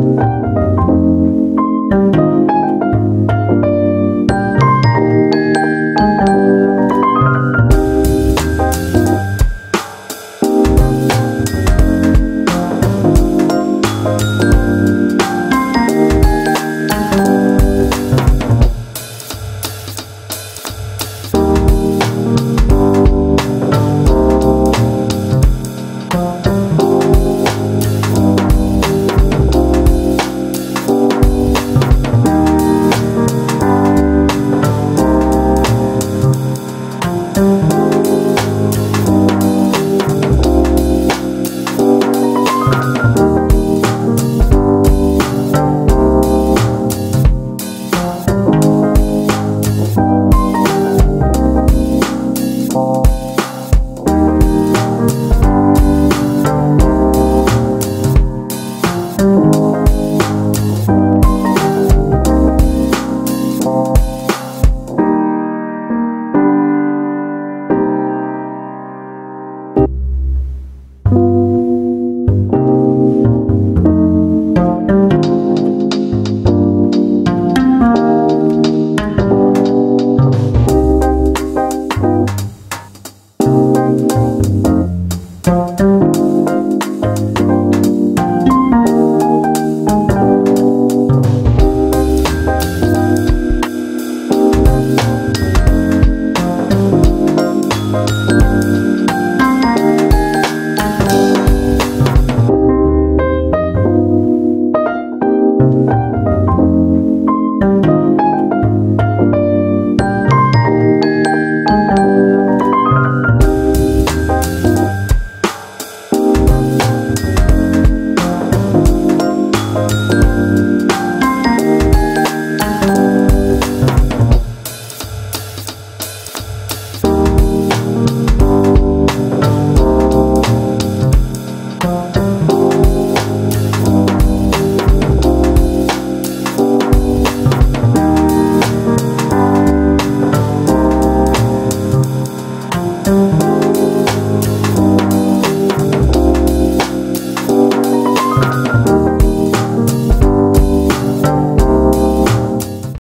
Thank you. You.